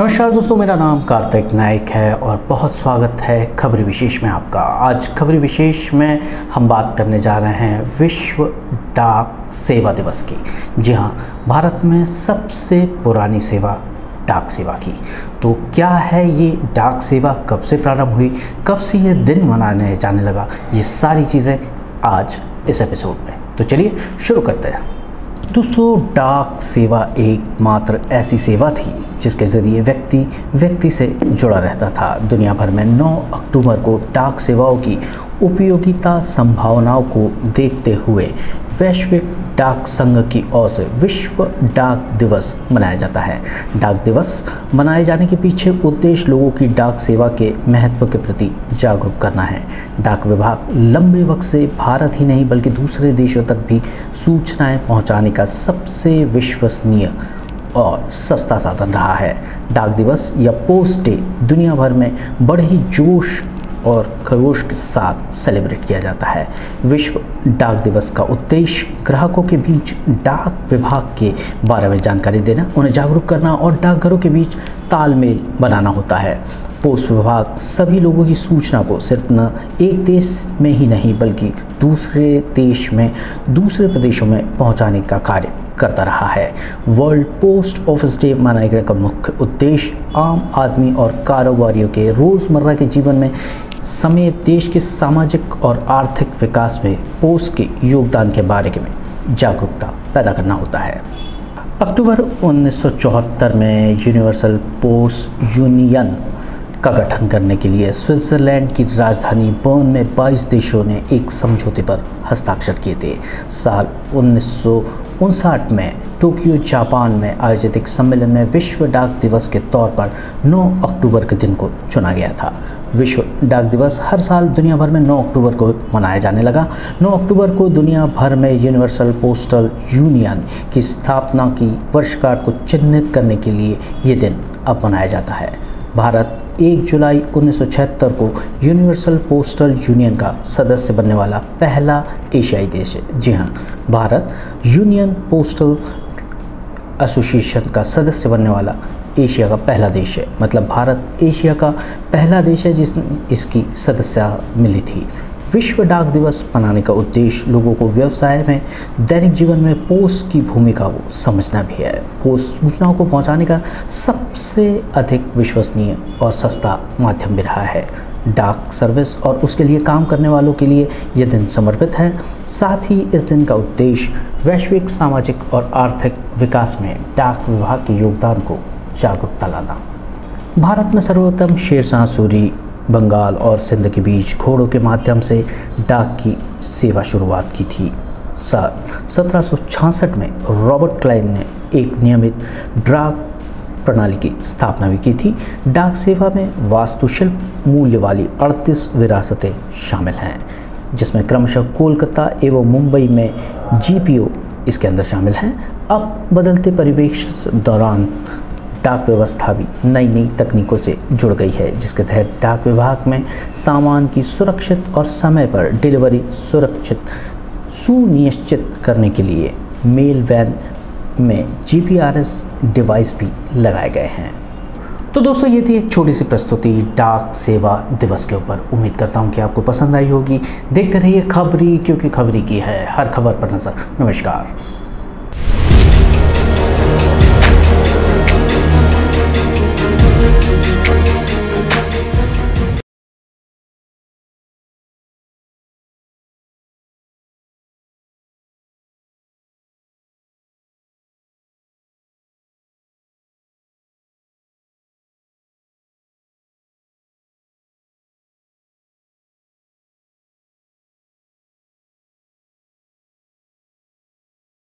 नमस्कार दोस्तों, मेरा नाम कार्तिक नायक है और बहुत स्वागत है खबरी विशेष में आपका। आज खबरी विशेष में हम बात करने जा रहे हैं विश्व डाक सेवा दिवस की। जी हाँ भारत में सबसे पुरानी सेवा डाक सेवा की। तो क्या है ये डाक सेवा? कब से प्रारंभ हुई? कब से ये दिन मनाने जाने लगा? ये सारी चीज़ें आज इस एपिसोड में। तो चलिए शुरू करते हैं। दोस्तों, डाक सेवा एकमात्र ऐसी सेवा थी जिसके ज़रिए व्यक्ति व्यक्ति से जुड़ा रहता था। दुनिया भर में 9 अक्टूबर को डाक सेवाओं की उपयोगिता संभावनाओं को देखते हुए वैश्विक डाक संघ की ओर से विश्व डाक दिवस मनाया जाता है। डाक दिवस मनाए जाने के पीछे उद्देश्य लोगों की डाक सेवा के महत्व के प्रति जागरूक करना है। डाक विभाग लंबे वक्त से भारत ही नहीं, बल्कि दूसरे देशों तक भी सूचनाएँ पहुँचाने का सबसे विश्वसनीय और सस्ता साधन रहा है। डाक दिवस या पोस्ट डे दुनिया भर में बड़े ही जोश और खरोश के साथ सेलिब्रेट किया जाता है। विश्व डाक दिवस का उद्देश्य ग्राहकों के बीच डाक विभाग के बारे में जानकारी देना, उन्हें जागरूक करना और डाकघरों के बीच तालमेल बनाना होता है। पोस्ट विभाग सभी लोगों की सूचना को सिर्फ़ न एक देश में ही नहीं, बल्कि दूसरे देश में, दूसरे प्रदेशों में पहुँचाने का कार्य करता रहा है। वर्ल्ड पोस्ट ऑफ़िस डे मनाने का मुख्य उद्देश्य आम आदमी और कारोबारियों के रोज़मर्रा के जीवन में समेत देश के सामाजिक और आर्थिक विकास में पोस्ट के योगदान के बारे में जागरूकता पैदा करना होता है। अक्टूबर 1974 में यूनिवर्सल पोस्ट यूनियन का गठन करने के लिए स्विट्ज़रलैंड की राजधानी बर्न में 22 देशों ने एक समझौते पर हस्ताक्षर किए थे। साल उन्नीस सौ में टोक्यो, जापान में आयोजित एक सम्मेलन में विश्व डाक दिवस के तौर पर 9 अक्टूबर के दिन को चुना गया था। विश्व डाक दिवस हर साल दुनिया भर में 9 अक्टूबर को मनाया जाने लगा। 9 अक्टूबर को दुनिया भर में यूनिवर्सल पोस्टल यूनियन की स्थापना की वर्षगांठ को चिन्हित करने के लिए ये दिन अब मनाया जाता है। भारत 1 जुलाई 1976 को यूनिवर्सल पोस्टल यूनियन का सदस्य बनने वाला पहला एशियाई देश है। जी हाँ भारत यूनियन पोस्टल एसोसिएशन का सदस्य बनने वाला एशिया का पहला देश है। मतलब भारत एशिया का पहला देश है जिसने इसकी सदस्यता मिली थी। विश्व डाक दिवस मनाने का उद्देश्य लोगों को व्यवसाय में, दैनिक जीवन में पोस्ट की भूमिका को समझना भी है। पोस्ट सूचनाओं को पहुँचाने का सबसे अधिक विश्वसनीय और सस्ता माध्यम भी रहा है। डाक सर्विस और उसके लिए काम करने वालों के लिए यह दिन समर्पित है। साथ ही इस दिन का उद्देश्य वैश्विक, सामाजिक और आर्थिक विकास में डाक विभाग के योगदान को जागरूकता लाना। भारत में सर्वोत्तम शेरशाह सूरी बंगाल और सिंध के बीच घोड़ों के माध्यम से डाक की सेवा शुरुआत की थी। साल सत्रह में रॉबर्ट क्लाइन ने एक नियमित डाक प्रणाली की स्थापना भी की थी। डाक सेवा में वास्तुशिल्प मूल्य वाली अड़तीस विरासतें शामिल हैं, जिसमें क्रमशः कोलकाता एवं मुंबई में जीपीओ इसके अंदर शामिल हैं। अब बदलते परिवेश दौरान डाक व्यवस्था भी नई नई तकनीकों से जुड़ गई है, जिसके तहत डाक विभाग में सामान की सुरक्षित और समय पर डिलीवरी सुरक्षित, सुनिश्चित करने के लिए मेल वैन में जीपीआरएस डिवाइस भी लगाए गए हैं। तो दोस्तों, ये थी एक छोटी सी प्रस्तुति डाक सेवा दिवस के ऊपर। उम्मीद करता हूँ कि आपको पसंद आई होगी। देखते रहिए खबरी, क्योंकि खबरी की है, हर खबर पर नज़र। नमस्कार।